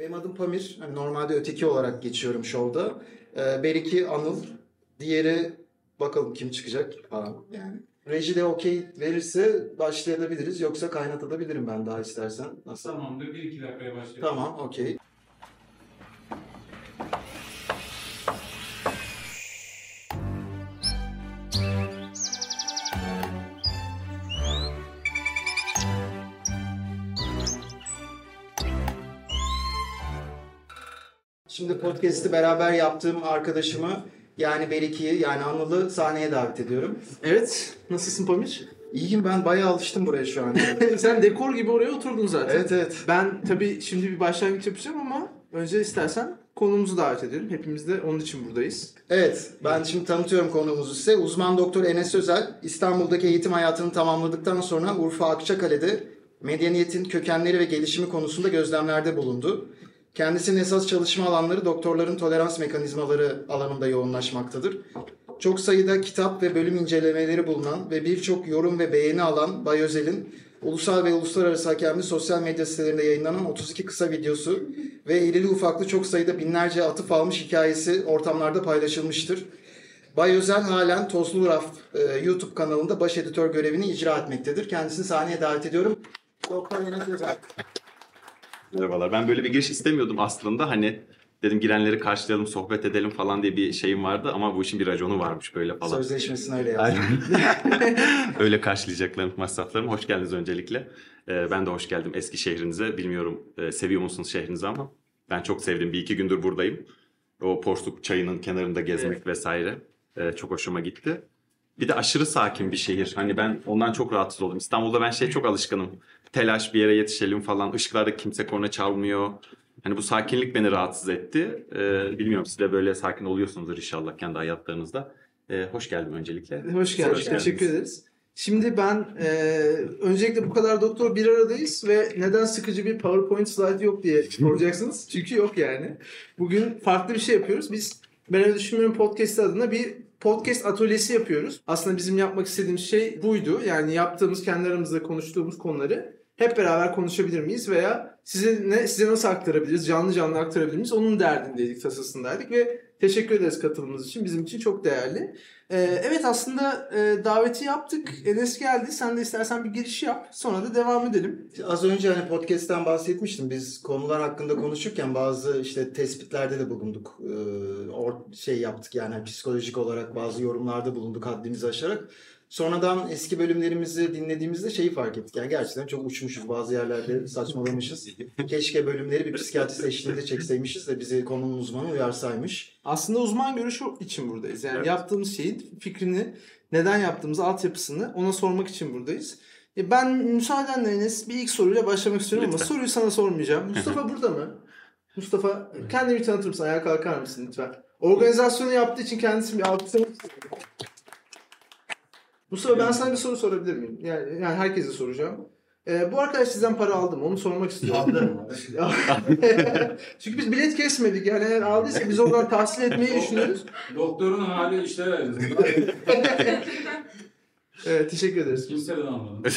Benim adım Pamir. Hani normalde öteki olarak geçiyorum şovda. Ee, Beriki Anıl. Diğeri bakalım kim çıkacak falan yani. Reji de okey verirse başlayabiliriz. Yoksa kaynatabilirim ben daha istersen. Nasıl? Tamamdır. Bir iki dakikaya başlayalım. Tamam, okey. Podcast'i beraber yaptığım arkadaşımı yani Beriki'yi yani Anıl'ı sahneye davet ediyorum. Evet. Nasılsın Pamir? İyiyim ben bayağı alıştım buraya şu an. Sen dekor gibi oraya oturdun zaten. evet evet. Ben tabii şimdi bir başlangıç yapacağım ama önce istersen konumuzu davet edelim. Hepimiz de onun için buradayız. Evet, ben şimdi tanıtıyorum konuğumuzu size. Uzman doktor Enes Özel, İstanbul'daki eğitim hayatını tamamladıktan sonra Urfa Akçakale'de medeniyetin kökenleri ve gelişimi konusunda gözlemlerde bulundu. Kendisinin esas çalışma alanları doktorların tolerans mekanizmaları alanında yoğunlaşmaktadır. Çok sayıda kitap ve bölüm incelemeleri bulunan ve birçok yorum ve beğeni alan Bay Özel'in ulusal ve uluslararası hakemli sosyal medya sitelerinde yayınlanan 32 kısa videosu ve irili ufaklı çok sayıda binlerce atıf almış hikayesi ortamlarda paylaşılmıştır. Bay Özel halen Tozlu Raf e, YouTube kanalında baş editör görevini icra etmektedir. Kendisini sahneye davet ediyorum. Doktor Enes Özel. Merhabalar. Ben böyle bir giriş istemiyordum aslında. Hani dedim girenleri karşılayalım, sohbet edelim falan diye bir şeyim vardı ama bu işin bir raconu varmış böyle falan. Sözleşmesini öyle yazdım. Öyle karşılayacaklarım masraflarım. Hoş geldiniz öncelikle. Ee, ben de hoş geldim eski şehrinize. Bilmiyorum e, seviyor musunuz şehrinizi ama ben çok sevdim. Bir iki gündür buradayım. O Porsuk çayının kenarında gezmek vesaire e, çok hoşuma gitti. Bir de aşırı sakin bir şehir. Hani ben ondan çok rahatsız oldum. İstanbul'da ben şey çok alışkınım. Telaş bir yere yetişelim falan. Işıklarda kimse korna çalmıyor. Hani bu sakinlik beni rahatsız etti. Ee, bilmiyorum siz de böyle sakin oluyorsunuzdur inşallah kendi hayatlarınızda. Ee, hoş geldin öncelikle. Hoş geldin. Hoş geldiniz. Teşekkür ederiz. Şimdi ben e, öncelikle bu kadar doktor bir aradayız ve neden sıkıcı bir PowerPoint slide yok diye soracaksınız. Çünkü yok yani. Bugün farklı bir şey yapıyoruz. Biz Ben Öyle Düşünmüyorum Podcast adına bir podcast atölyesi yapıyoruz. Aslında bizim yapmak istediğimiz şey buydu. Yani yaptığımız, kendi aramızda konuştuğumuz konuları hep beraber konuşabilir miyiz veya size ne size nasıl aktarabiliriz, canlı canlı aktarabilir miyiz? Onun derdindeydik, tasasındaydık ve teşekkür ederiz katılımınız için. Bizim için çok değerli. Ee, evet aslında e, daveti yaptık. Enes geldi. Sen de istersen bir giriş yap. Sonra da devam edelim. Az önce hani podcast'ten bahsetmiştim. Biz konular hakkında konuşurken bazı işte tespitlerde de bulunduk. Ee, or- şey yaptık yani psikolojik olarak bazı yorumlarda bulunduk haddimizi aşarak. Sonradan eski bölümlerimizi dinlediğimizde şeyi fark ettik. Yani gerçekten çok uçmuşuz. Bazı yerlerde saçmalamışız. Keşke bölümleri bir psikiyatrist eşliğinde çekseymişiz de bizi konunun uzmanı uyarsaymış. Aslında uzman görüşü için buradayız. Yani Evet. yaptığımız şeyin fikrini, neden yaptığımızı, altyapısını ona sormak için buradayız. E, Ben müsaadenle Enes bir ilk soruyla başlamak istiyorum ama Lütfen. soruyu sana sormayacağım. Mustafa burada mı? Mustafa kendini bir tanıtır mısın? Ayağa kalkar mısın lütfen? Organizasyonu yaptığı için kendisini bir alkışlamak istiyorum. Mustafa ben sana bir soru sorabilir miyim? Yani, yani herkese soracağım. E, bu arkadaş sizden para aldı mı? Onu sormak istiyorum. Çünkü biz bilet kesmedik. Yani eğer aldıysa biz oradan tahsil etmeyi düşünüyoruz. Doktorun hali işte. Evet, teşekkür ederiz. Kimseden almadım.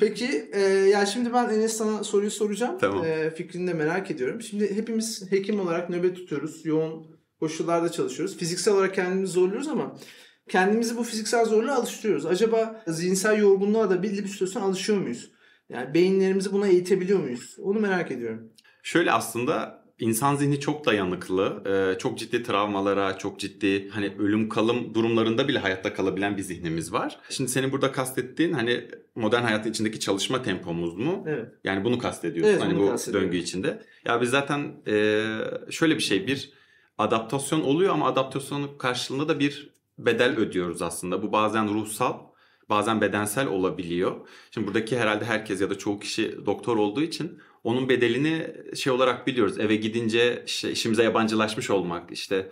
Peki, e, ya şimdi ben Enes sana soruyu soracağım. Tamam. E, fikrini de merak ediyorum. Şimdi hepimiz hekim olarak nöbet tutuyoruz. Yoğun koşullarda çalışıyoruz. Fiziksel olarak kendimizi zorluyoruz ama kendimizi bu fiziksel zorluğa alıştırıyoruz. Acaba zihinsel yorgunluğa da belli bir süre sonra alışıyor muyuz? Yani beyinlerimizi buna eğitebiliyor muyuz? Onu merak ediyorum. Şöyle aslında insan zihni çok dayanıklı. Ee, çok ciddi travmalara, çok ciddi hani ölüm kalım durumlarında bile hayatta kalabilen bir zihnimiz var. Şimdi senin burada kastettiğin hani modern hayatın içindeki çalışma tempomuz mu? Evet. Yani bunu kastediyorsun Evet, hani bunu bu döngü içinde. Ya biz zaten e, şöyle bir şey bir adaptasyon oluyor ama adaptasyonun karşılığında da bir bedel ödüyoruz aslında. Bu bazen ruhsal, bazen bedensel olabiliyor. Şimdi buradaki herhalde herkes ya da çoğu kişi doktor olduğu için onun bedelini şey olarak biliyoruz. Eve gidince işte işimize yabancılaşmış olmak, işte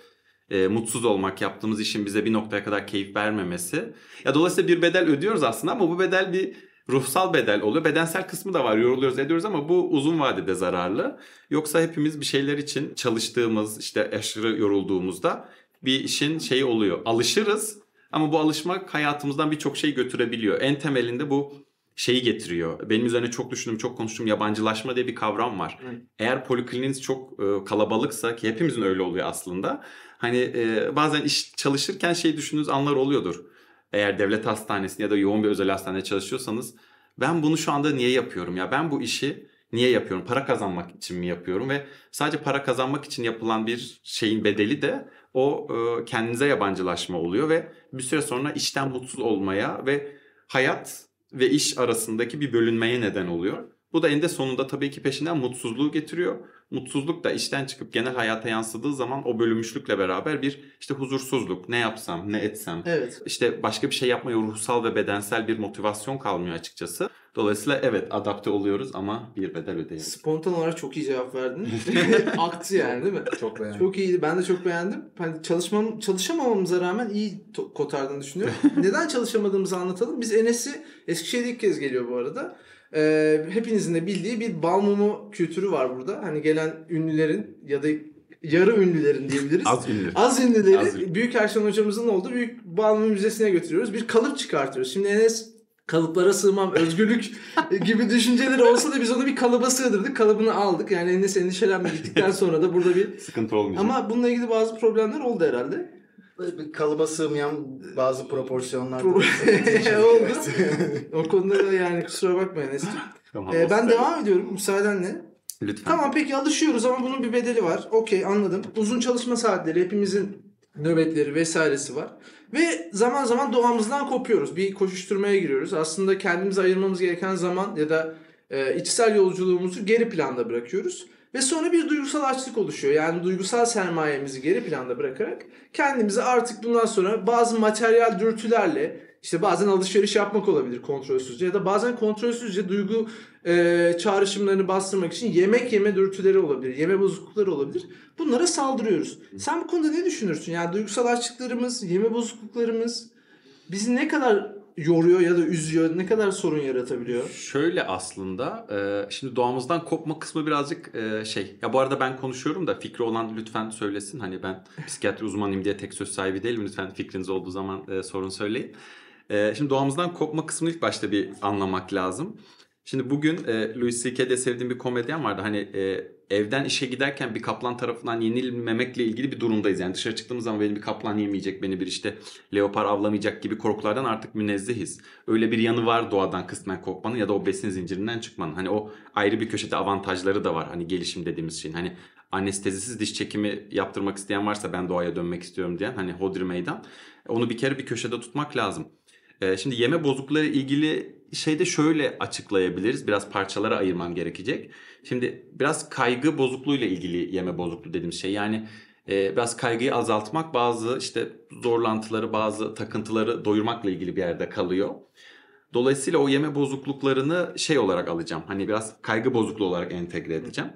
e, mutsuz olmak, yaptığımız işin bize bir noktaya kadar keyif vermemesi. Ya dolayısıyla bir bedel ödüyoruz aslında ama bu bedel bir ruhsal bedel oluyor. Bedensel kısmı da var. Yoruluyoruz, ediyoruz ama bu uzun vadede zararlı. Yoksa hepimiz bir şeyler için çalıştığımız, işte aşırı yorulduğumuzda bir işin şeyi oluyor. Alışırız ama bu alışmak hayatımızdan birçok şey götürebiliyor. En temelinde bu şeyi getiriyor. Benim üzerine çok düşündüğüm, çok konuştuğum yabancılaşma diye bir kavram var. Evet. Eğer polikliniğiniz çok e, kalabalıksa ki hepimizin öyle oluyor aslında. Hani e, bazen iş çalışırken şey düşündüğünüz anlar oluyordur. Eğer devlet hastanesinde ya da yoğun bir özel hastanede çalışıyorsanız ben bunu şu anda niye yapıyorum ya? Ben bu işi niye yapıyorum? Para kazanmak için mi yapıyorum? Ve sadece para kazanmak için yapılan bir şeyin bedeli de o e, kendinize yabancılaşma oluyor ve bir süre sonra işten mutsuz olmaya ve hayat ve iş arasındaki bir bölünmeye neden oluyor. Bu da eninde sonunda tabii ki peşinden mutsuzluğu getiriyor. Mutsuzluk da işten çıkıp genel hayata yansıdığı zaman o bölünmüşlükle beraber bir işte huzursuzluk, ne yapsam, ne etsem, Evet. işte başka bir şey yapmaya ruhsal ve bedensel bir motivasyon kalmıyor açıkçası. Dolayısıyla evet adapte oluyoruz ama bir bedel ödeyelim. Spontan olarak çok iyi cevap verdin. Aktı yani değil mi? Çok beğendim. Çok iyiydi. Ben de çok beğendim. Hani çalışmam, çalışamamamıza rağmen iyi to- kotardığını düşünüyorum. Neden çalışamadığımızı anlatalım. Biz Enes'i Eskişehir'de ilk kez geliyor bu arada. Ee, hepinizin de bildiği bir bal mumu kültürü var burada. Hani gelen ünlülerin ya da yarı ünlülerin diyebiliriz. Az ünlü. Az ünlüleri Az ünlü. Büyük Erşan hocamızın olduğu Büyük Balmumu Müzesi'ne götürüyoruz. Bir kalıp çıkartıyoruz. Şimdi Enes kalıplara sığmam, özgürlük gibi düşünceleri olsa da biz onu bir kalıba sığdırdık. Kalıbını aldık. Yani Enes endişelenme gittikten sonra da burada bir... Sıkıntı olmayacak. Ama bununla ilgili bazı problemler oldu herhalde. Kalıba sığmayan bazı proporsiyonlar. oldu. O konuda da yani kusura bakma Enes'ciğim. Tamam, Ee, ben devam ediyorum müsaadenle. Lütfen. Tamam peki alışıyoruz ama bunun bir bedeli var. Okey anladım. Uzun çalışma saatleri hepimizin nöbetleri vesairesi var. Ve zaman zaman doğamızdan kopuyoruz. Bir koşuşturmaya giriyoruz. Aslında kendimize ayırmamız gereken zaman ya da e, içsel yolculuğumuzu geri planda bırakıyoruz. Ve sonra bir duygusal açlık oluşuyor. Yani duygusal sermayemizi geri planda bırakarak kendimizi artık bundan sonra bazı materyal dürtülerle işte bazen alışveriş yapmak olabilir kontrolsüzce ya da bazen kontrolsüzce duygu e, çağrışımlarını bastırmak için yemek yeme dürtüleri olabilir, yeme bozuklukları olabilir. Bunlara saldırıyoruz. Sen bu konuda ne düşünürsün? Yani duygusal açlıklarımız, yeme bozukluklarımız bizi ne kadar yoruyor ya da üzüyor, ne kadar sorun yaratabiliyor? Şöyle aslında e, şimdi doğamızdan kopma kısmı birazcık e, şey. Ya bu arada ben konuşuyorum da fikri olan lütfen söylesin. Hani ben psikiyatri uzmanıyım diye tek söz sahibi değilim. Lütfen fikriniz olduğu zaman e, sorun söyleyin. Şimdi doğamızdan kopma kısmını ilk başta bir anlamak lazım. Şimdi bugün e, Louis C.K.'de sevdiğim bir komedyen vardı. Hani evden işe giderken bir kaplan tarafından yenilmemekle ilgili bir durumdayız. Yani dışarı çıktığımız zaman beni bir kaplan yemeyecek, beni bir işte leopar avlamayacak gibi korkulardan artık münezzehiz. Öyle bir yanı var doğadan kısmen kopmanın ya da o besin zincirinden çıkmanın. Hani o ayrı bir köşede avantajları da var. Hani gelişim dediğimiz şeyin. Hani anestezisiz diş çekimi yaptırmak isteyen varsa ben doğaya dönmek istiyorum diyen hani hodri meydan. Onu bir kere bir köşede tutmak lazım. Ee, şimdi yeme bozukluğuyla ilgili şeyde şöyle açıklayabiliriz. Biraz parçalara ayırmam gerekecek. Şimdi biraz kaygı bozukluğuyla ilgili yeme bozukluğu dediğimiz şey. Yani e, biraz kaygıyı azaltmak bazı işte zorlantıları, bazı takıntıları doyurmakla ilgili bir yerde kalıyor. Dolayısıyla o yeme bozukluklarını şey olarak alacağım. Hani biraz kaygı bozukluğu olarak entegre edeceğim.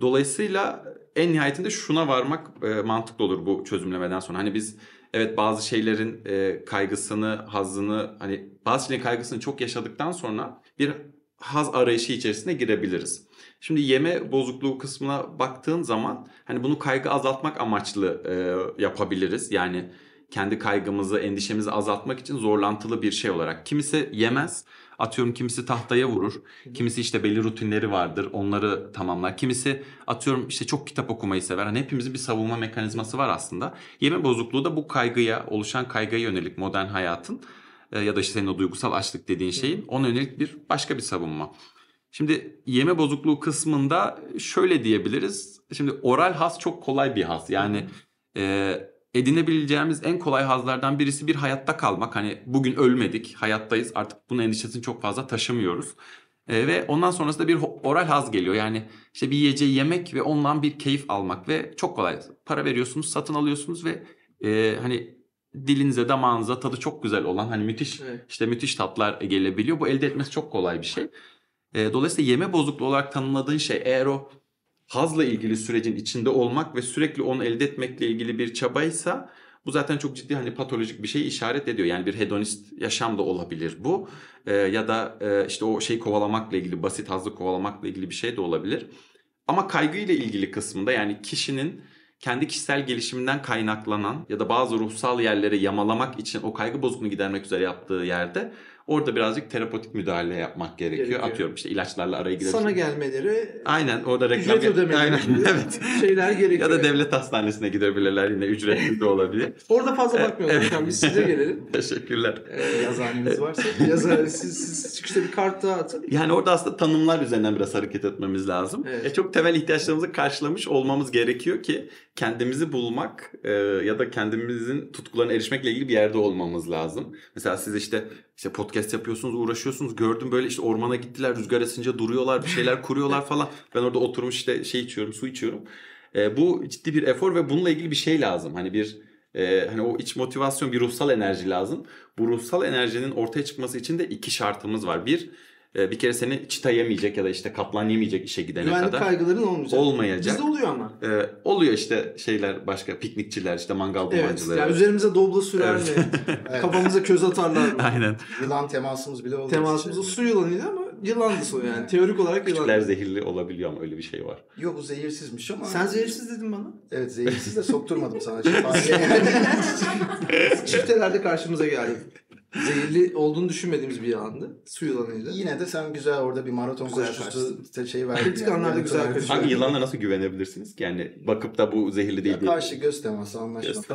Dolayısıyla en nihayetinde şuna varmak e, mantıklı olur bu çözümlemeden sonra. Hani biz evet bazı şeylerin e, kaygısını, hazını hani bazı şeylerin kaygısını çok yaşadıktan sonra bir haz arayışı içerisine girebiliriz. Şimdi yeme bozukluğu kısmına baktığın zaman hani bunu kaygı azaltmak amaçlı e, yapabiliriz. Yani kendi kaygımızı, endişemizi azaltmak için zorlantılı bir şey olarak. Kimisi yemez, atıyorum kimisi tahtaya vurur. Kimisi işte belli rutinleri vardır, onları tamamlar. Kimisi atıyorum işte çok kitap okumayı sever. Hani hepimizin bir savunma mekanizması var aslında. Yeme bozukluğu da bu kaygıya, oluşan kaygıya yönelik modern hayatın e, ya da işte senin o duygusal açlık dediğin şeyin ona yönelik bir başka bir savunma. Şimdi yeme bozukluğu kısmında şöyle diyebiliriz. Şimdi oral haz çok kolay bir haz. Yani e, edinebileceğimiz en kolay hazlardan birisi bir hayatta kalmak. Hani bugün ölmedik, hayattayız. Artık bunun endişesini çok fazla taşımıyoruz. E, ve ondan sonrasında bir oral haz geliyor. Yani işte bir yiyeceği yemek ve ondan bir keyif almak ve çok kolay. Para veriyorsunuz, satın alıyorsunuz ve e, hani dilinize, damağınıza tadı çok güzel olan hani müthiş Evet. işte müthiş tatlar gelebiliyor. Bu elde etmesi çok kolay bir şey. E, dolayısıyla yeme bozukluğu olarak tanımladığın şey eğer o hazla ilgili sürecin içinde olmak ve sürekli onu elde etmekle ilgili bir çabaysa bu zaten çok ciddi hani patolojik bir şey işaret ediyor. Yani bir hedonist yaşam da olabilir bu. E, ya da e, işte o şeyi kovalamakla ilgili basit hazlı kovalamakla ilgili bir şey de olabilir. Ama kaygıyla ilgili kısmında yani kişinin kendi kişisel gelişiminden kaynaklanan ya da bazı ruhsal yerleri yamalamak için o kaygı bozukluğunu gidermek üzere yaptığı yerde Orada birazcık terapotik müdahale yapmak gerekiyor. Gerekiyor. Atıyorum işte ilaçlarla araya girebilir. Sana gelmeleri Aynen orada reklam. ücret ödemeleri Aynen evet. şeyler gerekiyor. Ya da devlet hastanesine gidebilirler yine ücretli de olabilir. Orada fazla bakmıyorlar hocam. Biz size gelelim. Teşekkürler. Yazıhaneniz varsa. Yazar, siz, siz çıkışta bir kart daha atın. Yani orada aslında tanımlar üzerinden biraz hareket etmemiz lazım. Evet. E, çok temel ihtiyaçlarımızı karşılamış olmamız gerekiyor ki kendimizi bulmak e, ya da kendimizin tutkularına erişmekle ilgili bir yerde olmamız lazım. Mesela siz işte işte podcast yapıyorsunuz, uğraşıyorsunuz. Gördüm böyle işte ormana gittiler, rüzgar esince duruyorlar, bir şeyler kuruyorlar falan. Ben orada oturmuş işte şey içiyorum, su içiyorum. E, bu ciddi bir efor ve bununla ilgili bir şey lazım. Hani bir e, hani o iç motivasyon, bir ruhsal enerji lazım. Bu ruhsal enerjinin ortaya çıkması için de iki şartımız var. Bir, bir kere seni çita yemeyecek ya da işte kaplan yemeyecek işe gidene Güvenlik kadar. kaygıların olmayacak. Olmayacak. Bizde oluyor ama. E, oluyor işte şeyler başka piknikçiler işte mangal Evet. dumancıları. Yani üzerimize doblo sürer Evet. mi? Evet. Kafamıza köz atarlar mı? Aynen. Yılan temasımız bile oluyor. Temasımızda su yılanıydı ama yılandı su yani. Teorik olarak Küçükler yılan. zehirli olabiliyor ama öyle bir şey var. Yok bu zehirsizmiş ama. Sen zehirsiz dedin bana. Evet zehirsiz de sokturmadım sana. Çiftelerde karşımıza geldi. Zehirli olduğunu düşünmediğimiz bir yılandı. Su yılanıydı. Yine de sen güzel orada bir maraton Güzel koşucusu şey verdin. Kritik anlarda güzel Yani kaçıyor. Hangi yılanla nasıl güvenebilirsiniz ki? Yani bakıp da bu zehirli değil Ya diye. karşı göz teması anlaşma.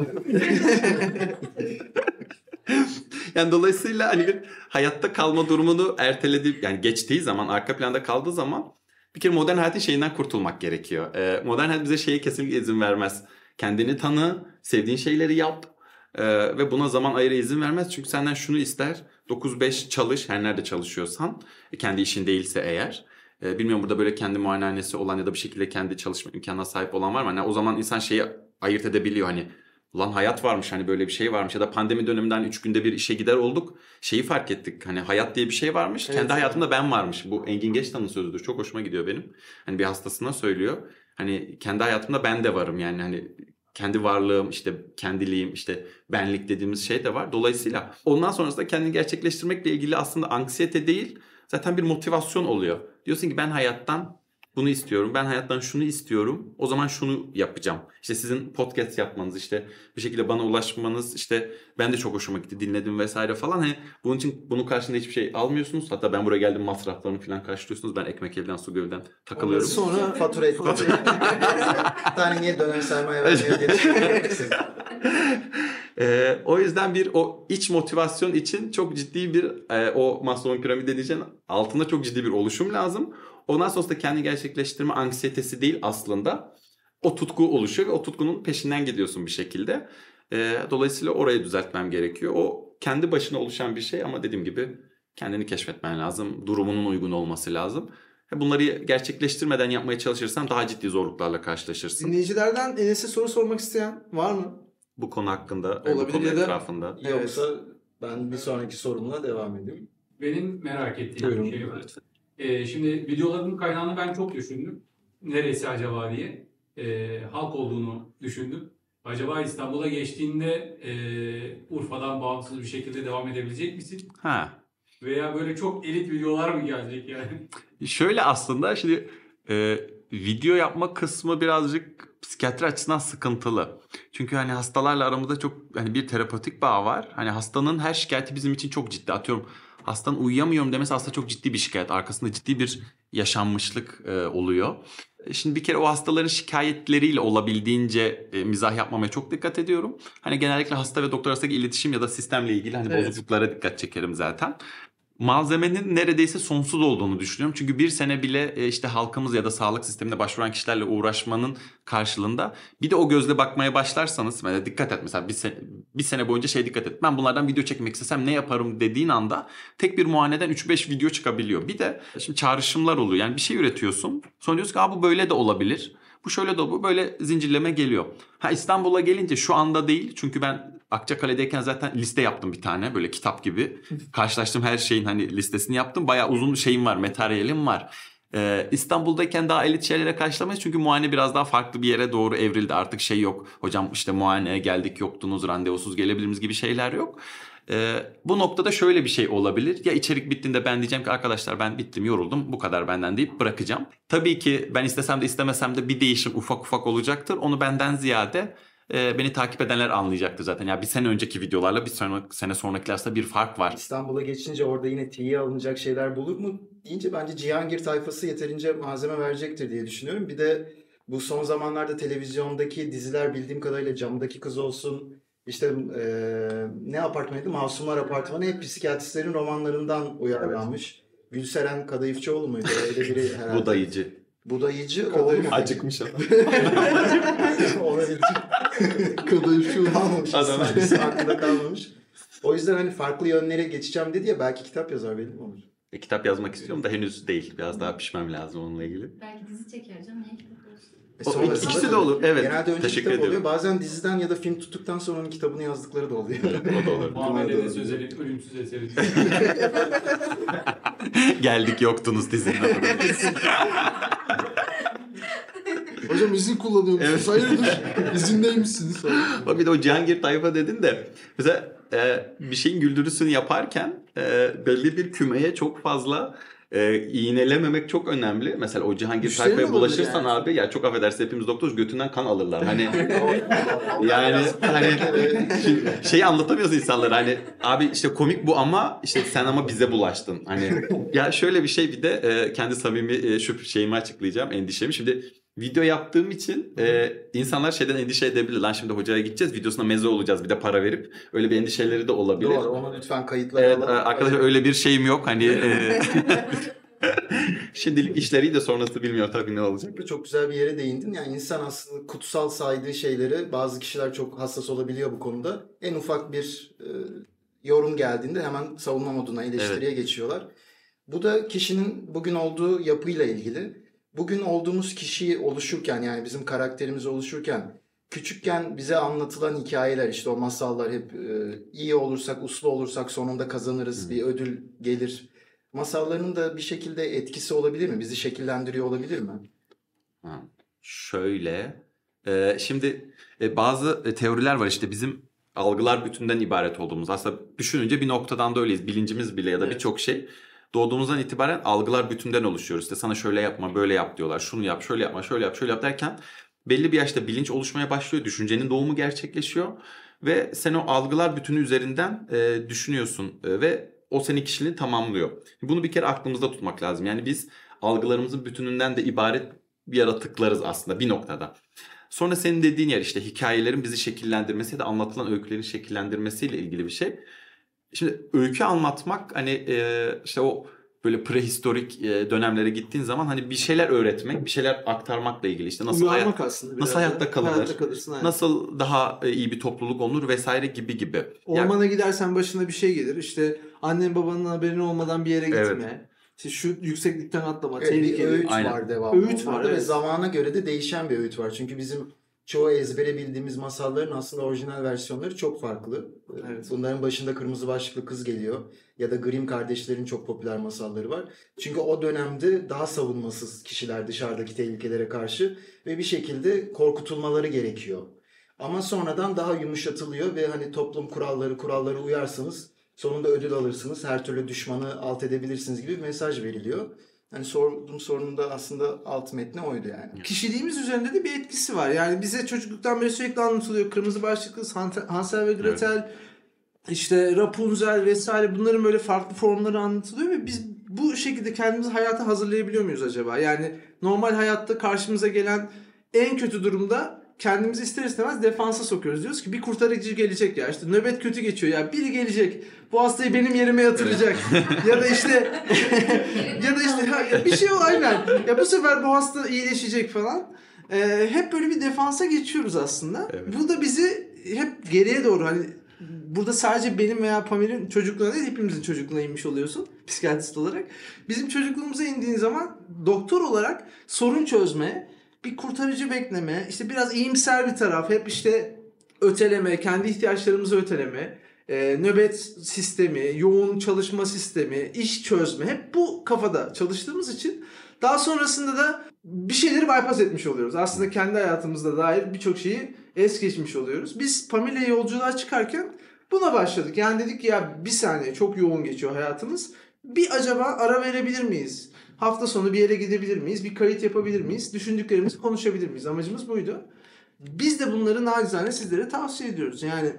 Yani dolayısıyla hani bir hayatta kalma durumunu erteledi yani geçtiği zaman arka planda kaldığı zaman bir kere modern hayatın şeyinden kurtulmak gerekiyor. Ee, modern hayat bize şeye kesinlikle izin vermez. Kendini tanı, sevdiğin şeyleri yap ee, ve buna zaman ayıra izin vermez. Çünkü senden şunu ister 9-5 çalış her nerede çalışıyorsan e, kendi işin değilse eğer. Ee, bilmiyorum burada böyle kendi muayenehanesi olan ya da bir şekilde kendi çalışma imkanına sahip olan var mı? Hani o zaman insan şeyi ayırt edebiliyor hani Ulan hayat varmış hani böyle bir şey varmış ya da pandemi döneminden 3 günde bir işe gider olduk. Şeyi fark ettik hani hayat diye bir şey varmış. Evet. Kendi hayatımda ben varmış. Bu Engin Geçtan'ın sözüdür. Çok hoşuma gidiyor benim. Hani bir hastasına söylüyor. Hani kendi hayatımda ben de varım yani hani kendi varlığım işte kendiliğim işte benlik dediğimiz şey de var. Dolayısıyla ondan sonrasında kendini gerçekleştirmekle ilgili aslında anksiyete değil zaten bir motivasyon oluyor. Diyorsun ki ben hayattan bunu istiyorum. Ben hayattan şunu istiyorum. O zaman şunu yapacağım. İşte sizin podcast yapmanız işte bir şekilde bana ulaşmanız işte ben de çok hoşuma gitti dinledim vesaire falan. Hani bunun için bunun karşılığında hiçbir şey almıyorsunuz. Hatta ben buraya geldim masraflarını falan karşılıyorsunuz. Ben ekmek evden su gövden takılıyorum. Sonra Fatura et. Bir tane niye döner sermaye vermeye? Ee, o yüzden bir o iç motivasyon için çok ciddi bir e, o Maslow'un piramidi diyeceğin altında çok ciddi bir oluşum lazım. Ondan sonrasında kendi gerçekleştirme anksiyetesi değil aslında o tutku oluşuyor ve o tutkunun peşinden gidiyorsun bir şekilde. Ee, dolayısıyla orayı düzeltmem gerekiyor. O kendi başına oluşan bir şey ama dediğim gibi kendini keşfetmen lazım. Durumunun uygun olması lazım. Bunları gerçekleştirmeden yapmaya çalışırsan daha ciddi zorluklarla karşılaşırsın. dinleyicilerden Enes'e soru sormak isteyen var mı? Bu konu hakkında, bu Olabilir konu ya da- etrafında. Evet. Yoksa ben bir sonraki sorumla devam edeyim. Benim merak ettiğim Buyurun. bir şey var. Ee, şimdi videoların kaynağını ben çok düşündüm. Neresi acaba diye. Ee, halk olduğunu düşündüm. Acaba İstanbul'a geçtiğinde e, Urfa'dan bağımsız bir şekilde devam edebilecek misin? Ha. Veya böyle çok elit videolar mı gelecek yani? Şöyle aslında şimdi e, video yapma kısmı birazcık psikiyatri açısından sıkıntılı. Çünkü hani hastalarla aramızda çok hani bir terapötik bağ var. Hani hastanın her şikayeti bizim için çok ciddi. Atıyorum hastanın uyuyamıyorum demesi aslında çok ciddi bir şikayet. Arkasında ciddi bir yaşanmışlık e, oluyor. E, Şimdi bir kere o hastaların şikayetleriyle olabildiğince e, mizah yapmamaya çok dikkat ediyorum. Hani genellikle hasta ve doktor arasındaki iletişim ya da sistemle ilgili hani Evet. bozukluklara dikkat çekerim zaten malzemenin neredeyse sonsuz olduğunu düşünüyorum. Çünkü bir sene bile e, işte halkımız ya da sağlık sistemine başvuran kişilerle uğraşmanın karşılığında bir de o gözle bakmaya başlarsanız mesela dikkat et mesela bir sene, bir sene boyunca şey dikkat et. Ben bunlardan video çekmek istesem ne yaparım dediğin anda tek bir muayeneden 3-5 video çıkabiliyor. Bir de şimdi çağrışımlar oluyor. Yani bir şey üretiyorsun. Sonra diyorsun ki Aa, bu böyle de olabilir. Bu şöyle de bu böyle zincirleme geliyor. Ha İstanbul'a gelince şu anda değil. Çünkü ben Akçakale'deyken zaten liste yaptım bir tane böyle kitap gibi. Karşılaştığım her şeyin hani listesini yaptım. Bayağı uzun şeyim var, materyalim var. Ee, İstanbul'dayken daha elit şeylere karşılamayız. Çünkü muayene biraz daha farklı bir yere doğru evrildi. Artık şey yok. Hocam işte muayeneye geldik yoktunuz, randevusuz gelebiliriz gibi şeyler yok. Ee, bu noktada şöyle bir şey olabilir. Ya içerik bittiğinde ben diyeceğim ki arkadaşlar ben bittim yoruldum bu kadar benden deyip bırakacağım. Tabii ki ben istesem de istemesem de bir değişim ufak ufak olacaktır. Onu benden ziyade e, beni takip edenler anlayacaktır zaten. Yani bir sene önceki videolarla bir sene, sene sonraki arasında bir fark var. İstanbul'a geçince orada yine tiye alınacak şeyler bulur mu deyince bence Cihangir tayfası yeterince malzeme verecektir diye düşünüyorum. Bir de bu son zamanlarda televizyondaki diziler bildiğim kadarıyla Camdaki Kız olsun işte eee, ne apartmanıydı? Masumlar Apartmanı hep psikiyatristlerin romanlarından uyarlanmış. Gülseren Kadayıfçıoğlu muydu? Öyle biri herhalde. Bu dayıcı. Budayıcı oğlu mu? Acıkmış adam. Olabilir. Kadayıfçı kalmamış. Adam- aklında kalmamış. O yüzden hani farklı yönlere geçeceğim dedi ya belki kitap yazar belli mi olur? E, kitap yazmak istiyorum da henüz değil. Biraz daha pişmem lazım onunla ilgili. Belki dizi çeker canım. Niye kitap? E O- ikisi de olur, evet. Genelde önce Teşekkür kitap ediyorum. oluyor. Bazen diziden ya da film tuttuktan sonra onun kitabını yazdıkları da oluyor. O da olur. Muhammed Bunlar da Enes olur. Özel'in ölümsüz eseri. Geldik yoktunuz dizinin. Hocam izin kullanıyormuşsunuz. Hayırdır? İzindeymişsiniz. Bak bir de o Cihangir tayfa dedin de mesela e, bir şeyin güldürüsünü yaparken e, belli bir kümeye çok fazla e, iğnelememek çok önemli. Mesela o Cihangir tayfaya bulaşırsan yani? abi ya çok affedersin hepimiz doktoruz götünden kan alırlar. Hani yani hani şeyi anlatamıyorsun insanlara hani abi işte komik bu ama işte sen ama bize bulaştın. Hani ya şöyle bir şey bir de e, kendi samimi e, şu şeyimi açıklayacağım endişemi. Şimdi video yaptığım için e, insanlar şeyden endişe edebilir. Lan şimdi hocaya gideceğiz videosuna meze olacağız bir de para verip öyle bir endişeleri de olabilir. Doğru onu lütfen kayıtlara Evet e, alalım. arkadaşlar öyle bir şeyim yok hani e, şimdilik işleri de sonrası bilmiyorum tabii ne olacak. Çok güzel bir yere değindin. Yani insan aslında kutsal saydığı şeyleri bazı kişiler çok hassas olabiliyor bu konuda. En ufak bir e, yorum geldiğinde hemen savunma moduna, eleştiriye geçiyorlar. Bu da kişinin bugün olduğu yapıyla ilgili. Bugün olduğumuz kişiyi oluşurken yani bizim karakterimiz oluşurken küçükken bize anlatılan hikayeler işte o masallar hep e, iyi olursak, uslu olursak sonunda kazanırız, bir ödül gelir. Masalların da bir şekilde etkisi olabilir mi? Bizi şekillendiriyor olabilir mi? Ha, Şöyle. e, şimdi e, bazı e, teoriler var işte bizim algılar bütünden ibaret olduğumuz. Aslında düşününce bir noktadan da öyleyiz. Bilincimiz bile ya da Evet. birçok şey. Doğduğumuzdan itibaren algılar bütünden oluşuyor. İşte sana şöyle yapma, böyle yap diyorlar. Şunu yap, şöyle yapma, şöyle yap, şöyle yap derken belli bir yaşta bilinç oluşmaya başlıyor. Düşüncenin doğumu gerçekleşiyor. Ve sen o algılar bütünü üzerinden e, düşünüyorsun E, ve o senin kişiliğini tamamlıyor. Bunu bir kere aklımızda tutmak lazım. Yani biz algılarımızın bütününden de ibaret yaratıklarız aslında bir noktada. Sonra senin dediğin yer işte hikayelerin bizi şekillendirmesi ya da anlatılan öykülerin şekillendirmesiyle ilgili bir şey. Şimdi öykü anlatmak hani e, işte o böyle prehistorik e, dönemlere gittiğin zaman hani bir şeyler öğretmek, bir şeyler aktarmakla ilgili işte nasıl hayat, aslında. nasıl hayatta kalınır? Hayatta kalırsın. aynen. nasıl daha e, iyi bir topluluk olunur vesaire gibi gibi. Yani- Ormana gidersen başına bir şey gelir. İşte annen babanın haberinin olmadan bir yere gitme. Evet. İşte şu yükseklikten atlama. Evet, bir tehlikeli. öğüt Aynen. var devamlı. Öğüt var, ve evet. zamana göre de değişen bir öğüt var. Çünkü bizim çoğu ezbere bildiğimiz masalların aslında orijinal versiyonları çok farklı. Evet. Bunların başında kırmızı başlıklı kız geliyor. Ya da Grimm kardeşlerin çok popüler masalları var. Çünkü o dönemde daha savunmasız kişiler dışarıdaki tehlikelere karşı ve bir şekilde korkutulmaları gerekiyor. Ama sonradan daha yumuşatılıyor ve hani toplum kuralları kuralları uyarsanız sonunda ödül alırsınız. Her türlü düşmanı alt edebilirsiniz gibi bir mesaj veriliyor. Hani sorduğum sorunun da aslında alt metni oydu yani. Kişiliğimiz üzerinde de bir etkisi var. Yani bize çocukluktan beri sürekli anlatılıyor. Kırmızı başlıklı Hansel ve Gretel, işte Rapunzel vesaire bunların böyle farklı formları anlatılıyor ve biz bu şekilde kendimizi hayata hazırlayabiliyor muyuz acaba? Yani normal hayatta karşımıza gelen en kötü durumda kendimizi ister istemez defansa sokuyoruz. Diyoruz ki bir kurtarıcı gelecek ya işte nöbet kötü geçiyor ya biri gelecek bu hastayı benim yerime yatıracak ya da işte ya da işte ha, ya bir şey o aynen ya bu sefer bu hasta iyileşecek falan. Ee, hep böyle bir defansa geçiyoruz aslında. Evet. Bu da bizi hep geriye doğru hani burada sadece benim veya Pamir'in çocukluğuna değil hepimizin çocukluğuna inmiş oluyorsun psikiyatrist olarak. Bizim çocukluğumuza indiğin zaman doktor olarak sorun çözme, bir kurtarıcı bekleme, işte biraz iyimser bir taraf, hep işte öteleme, kendi ihtiyaçlarımızı öteleme, e, nöbet sistemi, yoğun çalışma sistemi, iş çözme hep bu kafada çalıştığımız için daha sonrasında da bir şeyleri bypass etmiş oluyoruz. Aslında kendi hayatımızda dair birçok şeyi es geçmiş oluyoruz. Biz Pamela yolculuğa çıkarken buna başladık. Yani dedik ya bir saniye çok yoğun geçiyor hayatımız. Bir acaba ara verebilir miyiz? Hafta sonu bir yere gidebilir miyiz? Bir kayıt yapabilir miyiz? Düşündüklerimizi konuşabilir miyiz? Amacımız buydu. Biz de bunları nacizane sizlere tavsiye ediyoruz. Yani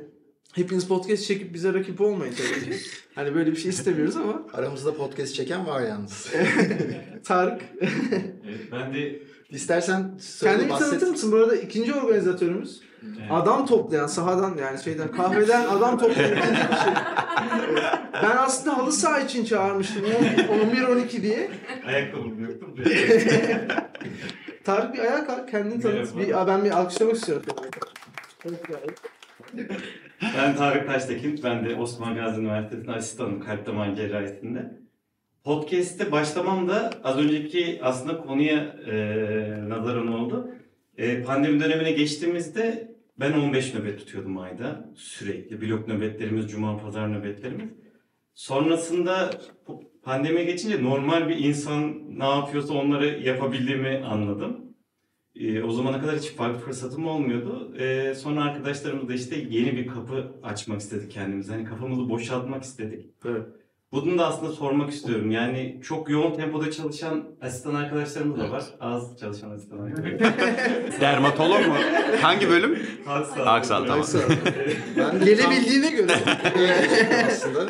hepiniz podcast çekip bize rakip olmayın tabii ki. Hani böyle bir şey istemiyoruz ama Aramızda podcast çeken var yalnız. Tarık Evet, ben de İstersen söyle kendini bahset. tanıtır mısın? Bu arada ikinci organizatörümüz. Evet. Adam toplayan sahadan yani şeyden kahveden adam toplayan kişi. Evet. Ben aslında halı saha için çağırmıştım 11-12 diye. ayakkabım yoktu. Tarık bir ayağa kalk kendini tanıt. Bir, ben bir alkışlamak istiyorum. ben Tarık Taştekin. Ben de Osman Gazi Üniversitesi'nde asistanım kalp damar cerrahisinde. Podcast'te başlamam da az önceki aslında konuya e, nazaran oldu. E, pandemi dönemine geçtiğimizde ben 15 nöbet tutuyordum ayda sürekli. Blok nöbetlerimiz, cuma pazar nöbetlerimiz. Sonrasında bu pandemiye geçince normal bir insan ne yapıyorsa onları yapabildiğimi anladım. Ee, o zamana kadar hiç farklı fırsatım olmuyordu. Ee, sonra arkadaşlarımızla işte yeni bir kapı açmak istedik kendimize. Hani kafamızı boşaltmak istedik. Evet. Bunu da aslında sormak istiyorum. Yani çok yoğun tempoda çalışan asistan arkadaşlarımız da var. Az çalışan asistan arkadaşlarımız. Dermatolog mu? Hangi bölüm? Halk sağlığı, tamam. Sağlığı. Ben Gelebildiğine göre. aslında.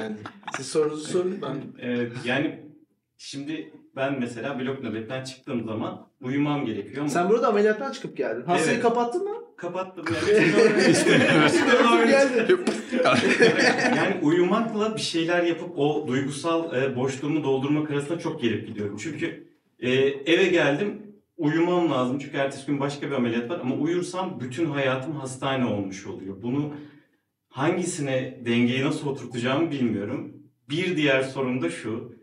Yani siz sorunuzu sorun ben. Evet, yani şimdi ben mesela blok nöbetten çıktığım zaman uyumam gerekiyor ama Sen burada ameliyattan çıkıp geldin. Hastayı Evet. kapattın mı? kapattım yani. yani uyumakla bir şeyler yapıp o duygusal e, boşluğumu doldurmak arasında çok gelip gidiyorum. Çünkü e, eve geldim uyumam lazım çünkü ertesi gün başka bir ameliyat var ama uyursam bütün hayatım hastane olmuş oluyor. Bunu hangisine dengeyi nasıl oturtacağımı bilmiyorum. Bir diğer sorun da şu.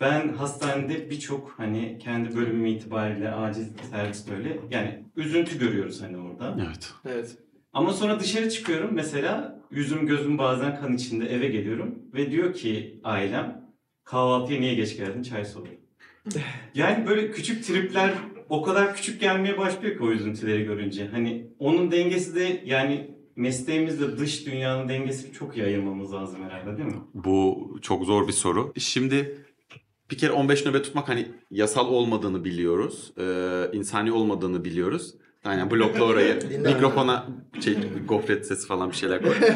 Ben hastanede birçok hani kendi bölümüm itibariyle acil servis böyle yani üzüntü görüyoruz hani orada. Evet. Evet. Ama sonra dışarı çıkıyorum mesela yüzüm gözüm bazen kan içinde eve geliyorum ve diyor ki ailem kahvaltıya niye geç geldin çay soruyor. Yani böyle küçük tripler o kadar küçük gelmeye başlıyor ki o üzüntüleri görünce. Hani onun dengesi de yani mesleğimizle dış dünyanın dengesini çok iyi ayırmamız lazım herhalde değil mi? Bu çok zor bir soru. Şimdi bir kere 15 nöbet tutmak hani yasal olmadığını biliyoruz. İnsani olmadığını biliyoruz. Aynen blokla orayı. Mikrofona şey, gofret sesi falan bir şeyler koy.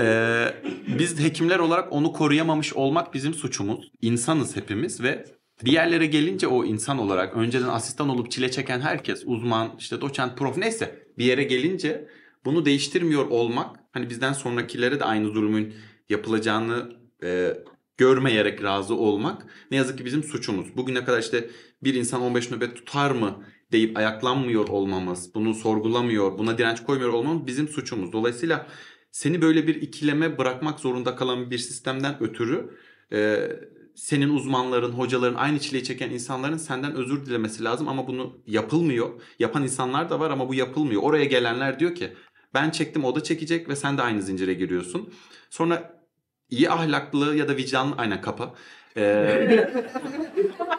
Ee, biz hekimler olarak onu koruyamamış olmak bizim suçumuz. İnsanız hepimiz ve bir yerlere gelince o insan olarak önceden asistan olup çile çeken herkes uzman işte doçent prof neyse bir yere gelince bunu değiştirmiyor olmak hani bizden sonrakilere de aynı zulmün yapılacağını e, görmeyerek razı olmak ne yazık ki bizim suçumuz. Bugüne kadar işte bir insan 15 nöbet tutar mı deyip ayaklanmıyor olmamız, bunu sorgulamıyor, buna direnç koymuyor olmamız bizim suçumuz. Dolayısıyla seni böyle bir ikileme bırakmak zorunda kalan bir sistemden ötürü e, senin uzmanların, hocaların, aynı çileyi çeken insanların senden özür dilemesi lazım ama bunu yapılmıyor. Yapan insanlar da var ama bu yapılmıyor. Oraya gelenler diyor ki ben çektim o da çekecek ve sen de aynı zincire giriyorsun. Sonra iyi ahlaklı ya da vicdanlı aynen kapa. Ee,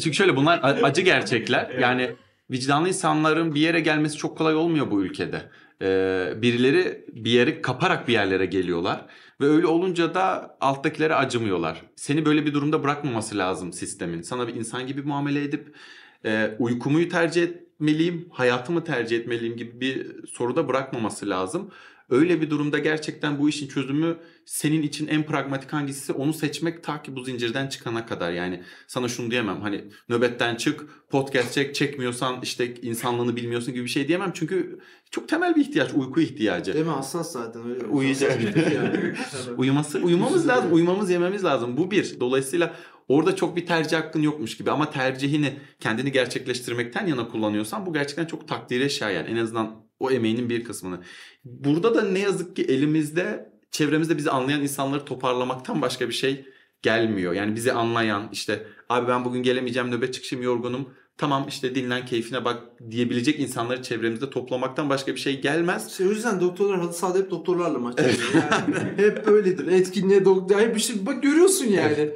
çünkü şöyle bunlar acı gerçekler. Yani vicdanlı insanların bir yere gelmesi çok kolay olmuyor bu ülkede. Ee, birileri bir yeri kaparak bir yerlere geliyorlar ve öyle olunca da alttakilere acımıyorlar. Seni böyle bir durumda bırakmaması lazım sistemin. Sana bir insan gibi muamele edip e, uykumuyu tercih etmeliyim, hayatımı tercih etmeliyim gibi bir soruda bırakmaması lazım. Öyle bir durumda gerçekten bu işin çözümü senin için en pragmatik hangisi onu seçmek ta ki bu zincirden çıkana kadar. Yani sana şunu diyemem hani nöbetten çık podcast çek çekmiyorsan işte insanlığını bilmiyorsun gibi bir şey diyemem. Çünkü çok temel bir ihtiyaç uyku ihtiyacı. Değil mi? Hassas zaten öyle. Uyuyacak. Şey yani. Uyuması, uyumamız lazım. Uyumamız yememiz lazım. Bu bir. Dolayısıyla orada çok bir tercih hakkın yokmuş gibi. Ama tercihini kendini gerçekleştirmekten yana kullanıyorsan bu gerçekten çok takdire şayan. En azından o emeğinin bir kısmını. Burada da ne yazık ki elimizde çevremizde bizi anlayan insanları toparlamaktan başka bir şey gelmiyor. Yani bizi anlayan işte abi ben bugün gelemeyeceğim nöbet çıkışım yorgunum. Tamam işte dinlen keyfine bak diyebilecek insanları çevremizde toplamaktan başka bir şey gelmez. İşte o yüzden doktorlar halı sahada hep doktorlarla maç yapıyor. Yani hep böyledir. Etkinliğe doktor. Hep bir şey bak görüyorsun yani.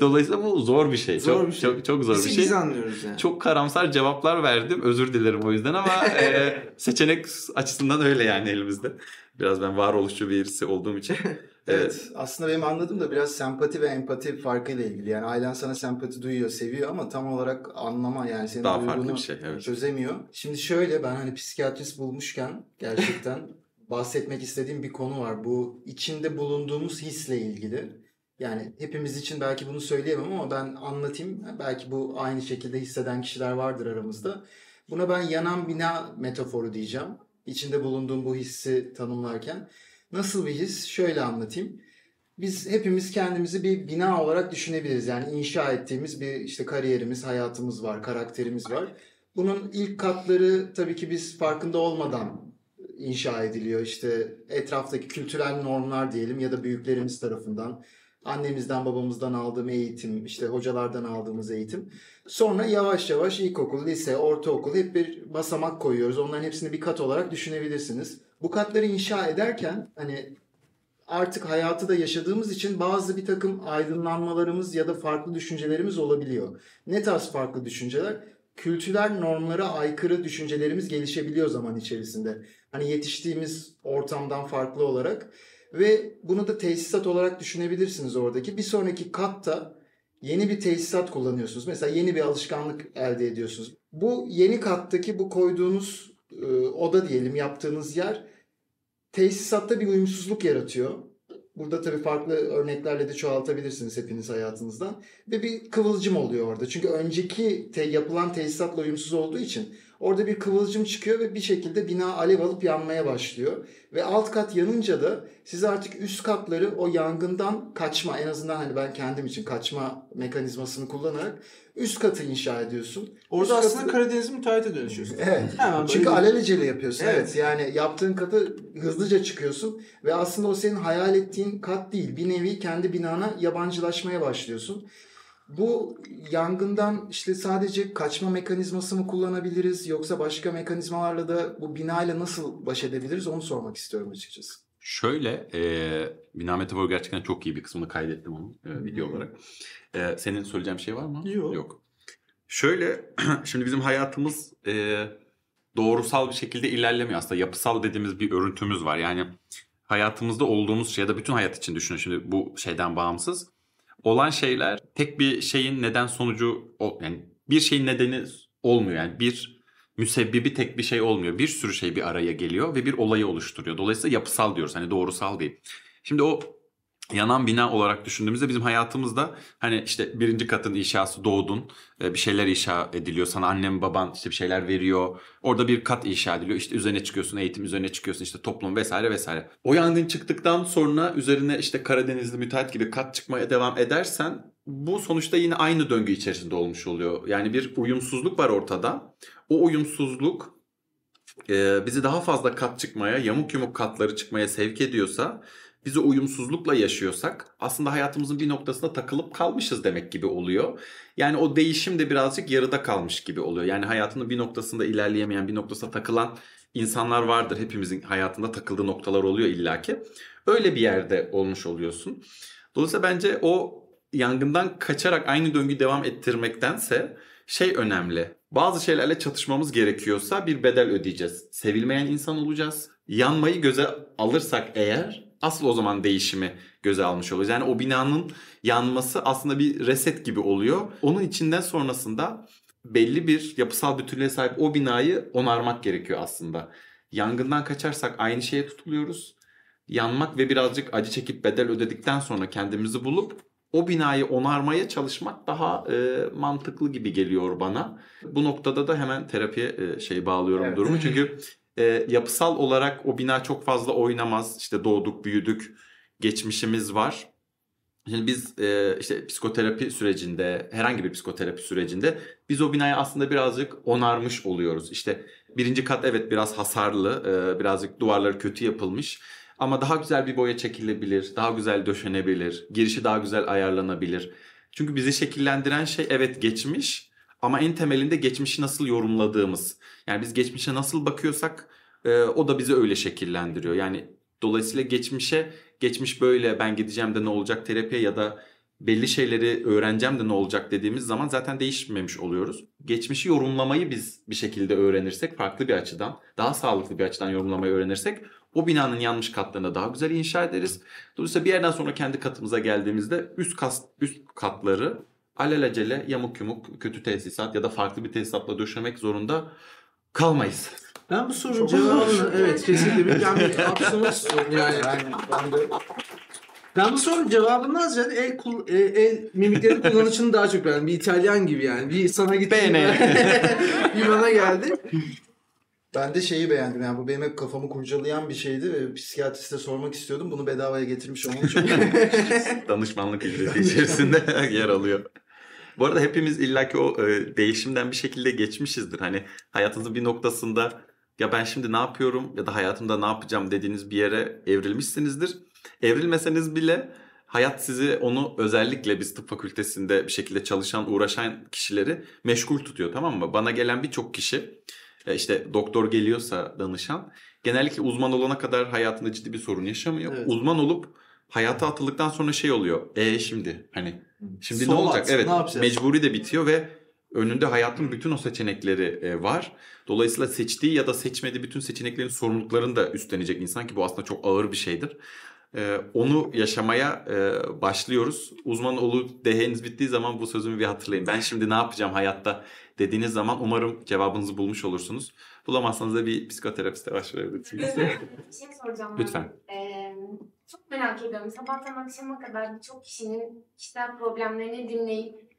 Dolayısıyla bu zor bir şey. Zor çok, bir şey. çok çok zor bir Biz, şey. biz anlıyoruz yani. Çok karamsar cevaplar verdim. Özür dilerim o yüzden ama e, seçenek açısından öyle yani elimizde. Biraz ben varoluşçu birisi olduğum için. Evet, aslında benim anladığım da biraz sempati ve empati farkıyla ilgili. Yani ailen sana sempati duyuyor, seviyor ama tam olarak anlama yani senin Daha farklı bir şey, evet. çözemiyor. Şimdi şöyle ben hani psikiyatrist bulmuşken gerçekten bahsetmek istediğim bir konu var. Bu içinde bulunduğumuz hisle ilgili. Yani hepimiz için belki bunu söyleyemem ama ben anlatayım. Belki bu aynı şekilde hisseden kişiler vardır aramızda. Buna ben yanan bina metaforu diyeceğim. İçinde bulunduğum bu hissi tanımlarken. Nasıl bir his? Şöyle anlatayım. Biz hepimiz kendimizi bir bina olarak düşünebiliriz. Yani inşa ettiğimiz bir işte kariyerimiz, hayatımız var, karakterimiz var. Bunun ilk katları tabii ki biz farkında olmadan inşa ediliyor. İşte etraftaki kültürel normlar diyelim ya da büyüklerimiz tarafından, annemizden babamızdan aldığım eğitim, işte hocalardan aldığımız eğitim. Sonra yavaş yavaş ilkokul, lise, ortaokul hep bir basamak koyuyoruz. Onların hepsini bir kat olarak düşünebilirsiniz. Bu katları inşa ederken hani artık hayatı da yaşadığımız için bazı bir takım aydınlanmalarımız ya da farklı düşüncelerimiz olabiliyor. Ne tarz farklı düşünceler? Kültürel normlara aykırı düşüncelerimiz gelişebiliyor zaman içerisinde. Hani yetiştiğimiz ortamdan farklı olarak ve bunu da tesisat olarak düşünebilirsiniz oradaki. Bir sonraki katta yeni bir tesisat kullanıyorsunuz. Mesela yeni bir alışkanlık elde ediyorsunuz. Bu yeni kattaki bu koyduğunuz e, oda diyelim yaptığınız yer tesisatta bir uyumsuzluk yaratıyor. Burada tabii farklı örneklerle de çoğaltabilirsiniz hepiniz hayatınızdan. Ve bir kıvılcım oluyor orada. Çünkü önceki te- yapılan tesisatla uyumsuz olduğu için orada bir kıvılcım çıkıyor ve bir şekilde bina alev alıp yanmaya başlıyor. Ve alt kat yanınca da siz artık üst katları o yangından kaçma en azından hani ben kendim için kaçma mekanizmasını kullanarak üst katı inşa ediyorsun. Orada Üst aslında katı- Karadeniz'in müteahhit dönüşüyorsun. Evet. Hemen böyle Çünkü bir- alelacele yapıyorsun. Evet. Evet. Yani yaptığın katı hızlıca çıkıyorsun ve aslında o senin hayal ettiğin kat değil. Bir nevi kendi binana yabancılaşmaya başlıyorsun. Bu yangından işte sadece kaçma mekanizması mı kullanabiliriz yoksa başka mekanizmalarla da bu binayla nasıl baş edebiliriz onu sormak istiyorum açıkçası. Şöyle, e, bina metaforu gerçekten çok iyi bir kısmını kaydettim onun e, video olarak. E, senin söyleyeceğin bir şey var mı? Yok. Yok. Şöyle, şimdi bizim hayatımız e, doğrusal bir şekilde ilerlemiyor aslında. Yapısal dediğimiz bir örüntümüz var. Yani hayatımızda olduğumuz şey ya da bütün hayat için düşünün şimdi bu şeyden bağımsız. Olan şeyler tek bir şeyin neden sonucu yani bir şeyin nedeni olmuyor. Yani bir müsebbibi tek bir şey olmuyor. Bir sürü şey bir araya geliyor ve bir olayı oluşturuyor. Dolayısıyla yapısal diyoruz. Hani doğrusal değil. Şimdi o yanan bina olarak düşündüğümüzde bizim hayatımızda hani işte birinci katın inşası doğdun e, bir şeyler inşa ediliyor. Sana annem baban işte bir şeyler veriyor. Orada bir kat inşa ediliyor. İşte üzerine çıkıyorsun eğitim üzerine çıkıyorsun işte toplum vesaire vesaire. O yangın çıktıktan sonra üzerine işte Karadenizli müteahhit gibi kat çıkmaya devam edersen bu sonuçta yine aynı döngü içerisinde olmuş oluyor. Yani bir uyumsuzluk var ortada. O uyumsuzluk e, bizi daha fazla kat çıkmaya yamuk yumuk katları çıkmaya sevk ediyorsa biz o uyumsuzlukla yaşıyorsak aslında hayatımızın bir noktasında takılıp kalmışız demek gibi oluyor. Yani o değişim de birazcık yarıda kalmış gibi oluyor. Yani hayatının bir noktasında ilerleyemeyen, bir noktasına takılan insanlar vardır. Hepimizin hayatında takıldığı noktalar oluyor illaki. Öyle bir yerde olmuş oluyorsun. Dolayısıyla bence o yangından kaçarak aynı döngüyü devam ettirmektense şey önemli. Bazı şeylerle çatışmamız gerekiyorsa bir bedel ödeyeceğiz. Sevilmeyen insan olacağız. Yanmayı göze alırsak eğer asıl o zaman değişimi göze almış olacağız. Yani o binanın yanması aslında bir reset gibi oluyor. Onun içinden sonrasında belli bir yapısal bütünlüğe sahip o binayı onarmak gerekiyor aslında. Yangından kaçarsak aynı şeye tutuluyoruz. Yanmak ve birazcık acı çekip bedel ödedikten sonra kendimizi bulup o binayı onarmaya çalışmak daha e, mantıklı gibi geliyor bana. Bu noktada da hemen terapiye e, şey bağlıyorum Evet. durumu. Çünkü e, yapısal olarak o bina çok fazla oynamaz. İşte doğduk, büyüdük, geçmişimiz var. Şimdi biz e, işte psikoterapi sürecinde, herhangi bir psikoterapi sürecinde biz o binayı aslında birazcık onarmış oluyoruz. İşte birinci kat evet biraz hasarlı, e, birazcık duvarları kötü yapılmış. Ama daha güzel bir boya çekilebilir, daha güzel döşenebilir, girişi daha güzel ayarlanabilir. Çünkü bizi şekillendiren şey evet geçmiş ama en temelinde geçmişi nasıl yorumladığımız. Yani biz geçmişe nasıl bakıyorsak e, o da bizi öyle şekillendiriyor. Yani dolayısıyla geçmişe geçmiş böyle ben gideceğim de ne olacak terapiye ya da belli şeyleri öğreneceğim de ne olacak dediğimiz zaman zaten değişmemiş oluyoruz. Geçmişi yorumlamayı biz bir şekilde öğrenirsek farklı bir açıdan, daha sağlıklı bir açıdan yorumlamayı öğrenirsek O binanın yanmış katlarını daha güzel inşa ederiz. Dolayısıyla bir yerden sonra kendi katımıza geldiğimizde üst, kas, üst katları alelacele yamuk yumuk kötü tesisat ya da farklı bir tesisatla döşemek zorunda kalmayız. Ben bu sorunun cevabını evet kesinlikle bir ben bir istiyorum yani. Yani ben de Ben bu sorunun cevabından ziyade el, kul- e, el mimiklerin kullanışını daha çok beğendim. Bir İtalyan gibi yani. Bir sana gitti. Bene. bir bana geldi. Ben de şeyi beğendim yani bu benim hep kafamı kurcalayan bir şeydi ve psikiyatriste sormak istiyordum. Bunu bedavaya getirmiş olmanı çok danışmanlık ücreti içerisinde yer alıyor. Bu arada hepimiz illaki o e, değişimden bir şekilde geçmişizdir. Hani hayatınızın bir noktasında ya ben şimdi ne yapıyorum ya da hayatımda ne yapacağım dediğiniz bir yere evrilmişsinizdir. Evrilmeseniz bile hayat sizi onu özellikle biz tıp fakültesinde bir şekilde çalışan, uğraşan kişileri meşgul tutuyor tamam mı? Bana gelen birçok kişi e, işte doktor geliyorsa danışan genellikle uzman olana kadar hayatında ciddi bir sorun yaşamıyor. Evet. Uzman olup hayata atıldıktan sonra şey oluyor. E şimdi hani şimdi Sol ne olacak? at, evet ne yapacağız? mecburi de bitiyor ve önünde hayatın bütün o seçenekleri e, var. Dolayısıyla seçtiği ya da seçmediği bütün seçeneklerin sorumluluklarını da üstlenecek insan ki bu aslında çok ağır bir şeydir. E, onu yaşamaya e, başlıyoruz. Uzman olup deheniz bittiği zaman bu sözümü bir hatırlayın. Ben şimdi ne yapacağım hayatta dediğiniz zaman umarım cevabınızı bulmuş olursunuz. Bulamazsanız da bir psikoterapiste başvurabilirsiniz. Bir şey soracağım. Lütfen. Ee, çok merak ediyorum. Sabahtan akşama kadar birçok kişinin kişisel problemlerini dinleyip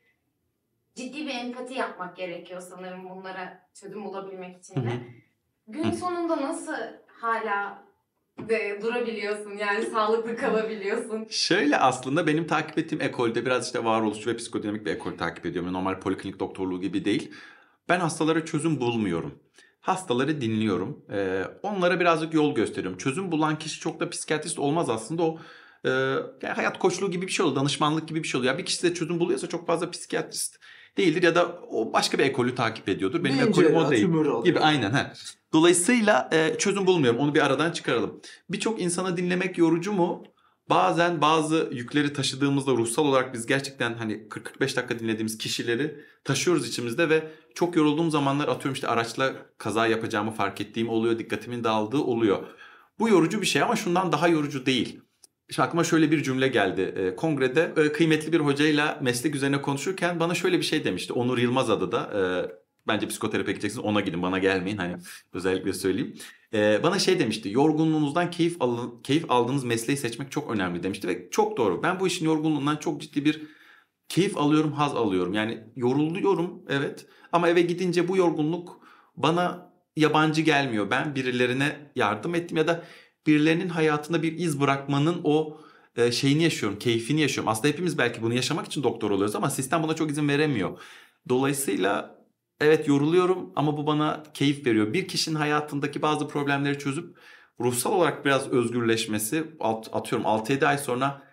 ciddi bir empati yapmak gerekiyor sanırım bunlara çözüm bulabilmek için de. Gün sonunda nasıl hala de durabiliyorsun yani sağlıklı kalabiliyorsun? Şöyle aslında benim takip ettiğim ekolde biraz işte varoluşçu ve psikodinamik bir ekol takip ediyorum. Normal poliklinik doktorluğu gibi değil. Ben hastalara çözüm bulmuyorum. Hastaları dinliyorum. Ee, onlara birazcık yol gösteriyorum. Çözüm bulan kişi çok da psikiyatrist olmaz aslında o e, yani hayat koçluğu gibi bir şey oluyor. Danışmanlık gibi bir şey oluyor. Yani bir kişi de çözüm buluyorsa çok fazla psikiyatrist değildir ya da o başka bir ekolü takip ediyordur. Benim Bence ekolüm o değil. Gibi aynen. He. Dolayısıyla e, çözüm bulmuyorum. Onu bir aradan çıkaralım. Birçok insanı dinlemek yorucu mu? Bazen bazı yükleri taşıdığımızda ruhsal olarak biz gerçekten hani 40-45 dakika dinlediğimiz kişileri taşıyoruz içimizde ve çok yorulduğum zamanlar atıyorum işte araçla kaza yapacağımı fark ettiğim oluyor. Dikkatimin dağıldığı oluyor. Bu yorucu bir şey ama şundan daha yorucu değil. Şimdi aklıma şöyle bir cümle geldi. E, kongrede e, kıymetli bir hocayla meslek üzerine konuşurken bana şöyle bir şey demişti. Onur Yılmaz adı da. E, bence psikoterapiye gideceksiniz ona gidin bana gelmeyin. Hani özellikle söyleyeyim. E, bana şey demişti. Yorgunluğunuzdan keyif, alın, keyif aldığınız mesleği seçmek çok önemli demişti. Ve çok doğru. Ben bu işin yorgunluğundan çok ciddi bir keyif alıyorum, haz alıyorum. Yani yoruluyorum evet. Ama eve gidince bu yorgunluk bana yabancı gelmiyor. Ben birilerine yardım ettim ya da birilerinin hayatında bir iz bırakmanın o e, şeyini yaşıyorum, keyfini yaşıyorum. Aslında hepimiz belki bunu yaşamak için doktor oluyoruz ama sistem buna çok izin veremiyor. Dolayısıyla evet yoruluyorum ama bu bana keyif veriyor. Bir kişinin hayatındaki bazı problemleri çözüp ruhsal olarak biraz özgürleşmesi at- atıyorum 6-7 ay sonra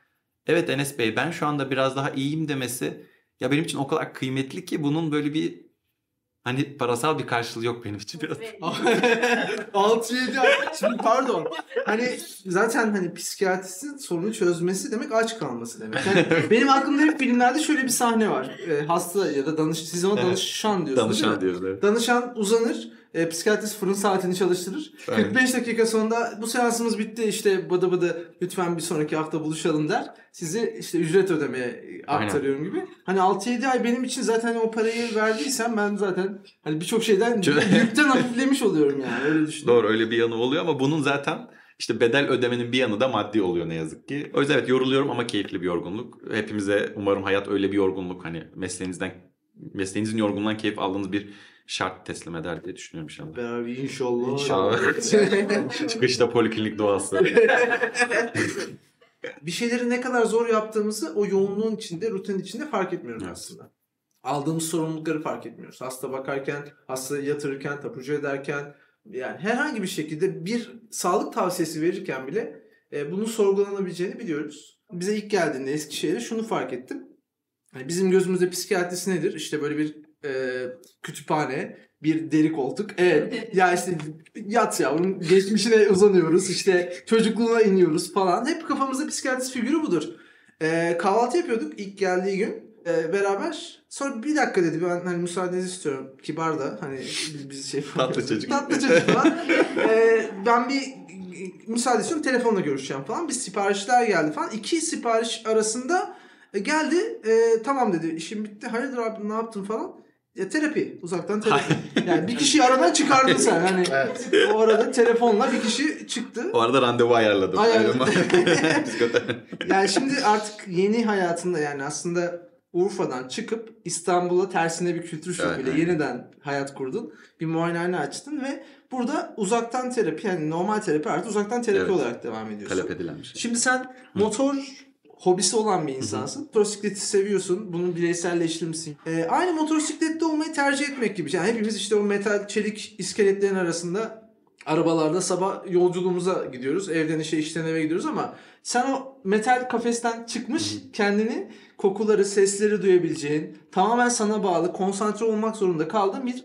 evet Enes Bey ben şu anda biraz daha iyiyim demesi ya benim için o kadar kıymetli ki bunun böyle bir hani parasal bir karşılığı yok benim için biraz. Ve- 6-7 ay. Şimdi pardon. Hani zaten hani psikiyatristin sorunu çözmesi demek aç kalması demek. Yani benim aklımda hep filmlerde şöyle bir sahne var. Ee, hasta ya da danış siz ona Evet. danışan diyorsunuz? Danışan diyoruz evet. Danışan uzanır. E, psikiyatrist fırın saatini çalıştırır. Aynen. 45 dakika sonra bu seansımız bitti işte bıdı bıdı lütfen bir sonraki hafta buluşalım der. Sizi işte ücret ödemeye aktarıyorum gibi. Hani 6-7 ay benim için zaten o parayı verdiysem ben zaten hani birçok şeyden yükten hafiflemiş oluyorum yani öyle düşünüyorum. Doğru öyle bir yanı oluyor ama bunun zaten işte bedel ödemenin bir yanı da maddi oluyor ne yazık ki. O yüzden evet yoruluyorum ama keyifli bir yorgunluk. Hepimize umarım hayat öyle bir yorgunluk hani mesleğinizden mesleğinizin yorgunluğundan keyif aldığınız bir şart teslim eder diye düşünüyorum inşallah. Beraber inşallah. İnşallah. Çıkışta poliklinik doğası. bir şeyleri ne kadar zor yaptığımızı o yoğunluğun içinde, rutin içinde fark etmiyoruz Evet. aslında. Aldığımız sorumlulukları fark etmiyoruz. Hasta bakarken, hasta yatırırken, tapucu ederken yani herhangi bir şekilde bir sağlık tavsiyesi verirken bile e, bunun sorgulanabileceğini biliyoruz. Bize ilk geldiğinde Eskişehir'e şunu fark ettim. Yani bizim gözümüzde psikiyatrisi nedir? İşte böyle bir e, kütüphane, bir deri koltuk. Evet. ya işte yat yavrum geçmişine uzanıyoruz. İşte çocukluğuna iniyoruz falan. Hep kafamızda psikiyatrist figürü budur. E, kahvaltı yapıyorduk ilk geldiği gün. e, beraber. Sonra bir dakika dedi ben hani müsaadenizi istiyorum. Kibar da hani biz, biz şey Tatlı çocuk. Tatlı çocuk falan. E, ben bir müsaade istiyorum telefonla görüşeceğim falan. Bir siparişler geldi falan. İki sipariş arasında e, geldi. E, tamam dedi işim bitti. Hayırdır abi ne yaptın falan. Ya terapi. Uzaktan terapi. yani bir kişiyi aradan çıkardın sen. Hani Evet. o arada telefonla bir kişi çıktı. O arada randevu ayarladım. Ayarladım. Yani şimdi artık yeni hayatında yani aslında Urfa'dan çıkıp İstanbul'a tersine bir kültür şokuyla Evet. yeniden hayat kurdun. Bir muayenehane açtın ve burada uzaktan terapi yani normal terapi artık uzaktan terapi Evet. olarak devam ediyorsun. Talep edilen bir şey. Şimdi sen motor hobisi olan bir insansın. Motosikleti seviyorsun. Bunun bireyselleştirmişsin. Ee, aynı motosiklette olmayı tercih etmek gibi. Yani hepimiz işte o metal çelik iskeletlerin arasında arabalarda sabah yolculuğumuza gidiyoruz. Evden işe işten eve gidiyoruz ama sen o metal kafesten çıkmış kendini kokuları, sesleri duyabileceğin, tamamen sana bağlı, konsantre olmak zorunda kaldığın bir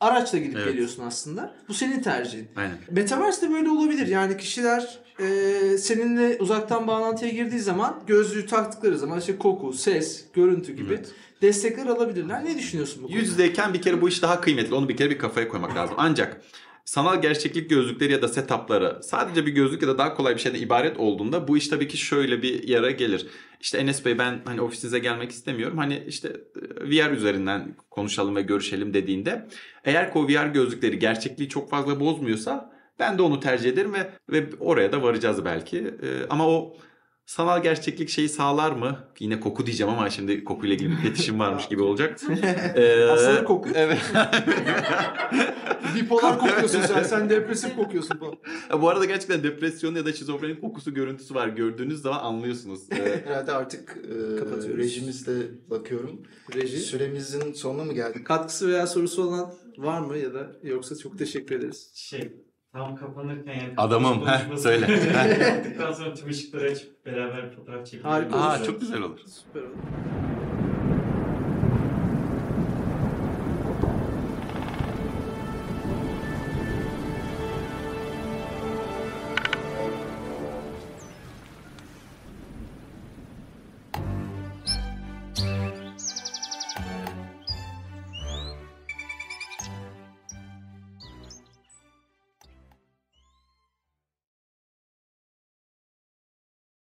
araçla gidip Evet. geliyorsun aslında. Bu senin tercihin. Aynen. Metaverse de böyle olabilir. Yani kişiler e, seninle uzaktan bağlantıya girdiği zaman gözlüğü taktıkları zaman işte koku, ses, görüntü gibi Evet. destekler alabilirler. Ne düşünüyorsun bu konuda? Yüz yüzeyken bir kere bu iş daha kıymetli. Onu bir kere bir kafaya koymak lazım. Ancak sanal gerçeklik gözlükleri ya da setupları sadece bir gözlük ya da daha kolay bir şeyden ibaret olduğunda bu iş tabii ki şöyle bir yere gelir. İşte Enes Bey ben hani ofisinize gelmek istemiyorum. Hani işte e, VR üzerinden konuşalım ve görüşelim dediğinde eğer o VR gözlükleri gerçekliği çok fazla bozmuyorsa ben de onu tercih ederim ve ve oraya da varacağız belki. E, ama o sanal gerçeklik şeyi sağlar mı? Yine koku diyeceğim ama şimdi kokuyla ilgili bir fetişim varmış gibi olacak. Ee, Aslında koku. Evet. Bipolar kokuyorsun sen. Sen depresif kokuyorsun. Ya bu arada gerçekten depresyon ya da şizofreni kokusu görüntüsü var. Gördüğünüz zaman anlıyorsunuz. Ee, Herhalde artık e, rejimizde bakıyorum. Reji. Süremizin sonuna mı geldik? Katkısı veya sorusu olan var mı ya da yoksa çok teşekkür ederiz. Şey tam kapanırken yani Adamım, heh, konuşması söyle. yaptıktan sonra tüm ışıkları açıp beraber fotoğraf çekelim. Harika Aa çok güzel olur. Süper olur.